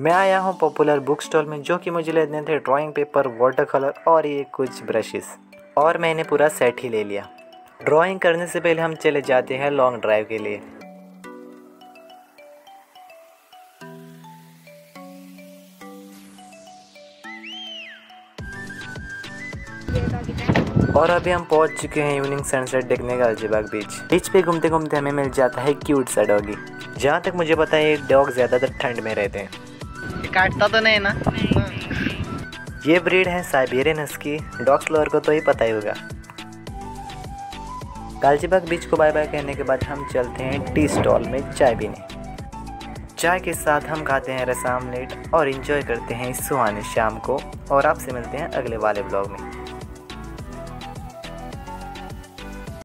मैं आया हूँ पॉपुलर बुक स्टॉल में, जो कि मुझे लेने थे ड्राइंग पेपर वाटर कलर और ये कुछ ब्रशेस और मैंने पूरा सेट ही ले लिया। ड्राइंग करने से पहले हम चले जाते हैं लॉन्ग ड्राइव के लिए। और अभी हम पहुँच चुके हैं इवनिंग सनसेट देखने का अलजीबाग बीच बीच पे घूमते घूमते हमें मिल जाता है क्यूट सा डॉगी जहाँ तक मुझे पता है, ये डॉग ज़्यादातर ठंड में रहते हैं। काटता तो नहीं ना? ये ब्रीड है साइबेरियन हस्की डॉग्स लवर को तो ही पता ही होगा। गालजीबाग बीच को बाय बाय कहने के बाद हम चलते हैं टी स्टॉल में चाय पीने। चाय के साथ हम खाते हैं रस आमलेट और इन्जॉय करते हैं इस सुहाने शाम को। और आपसे मिलते हैं अगले वाले ब्लॉग में।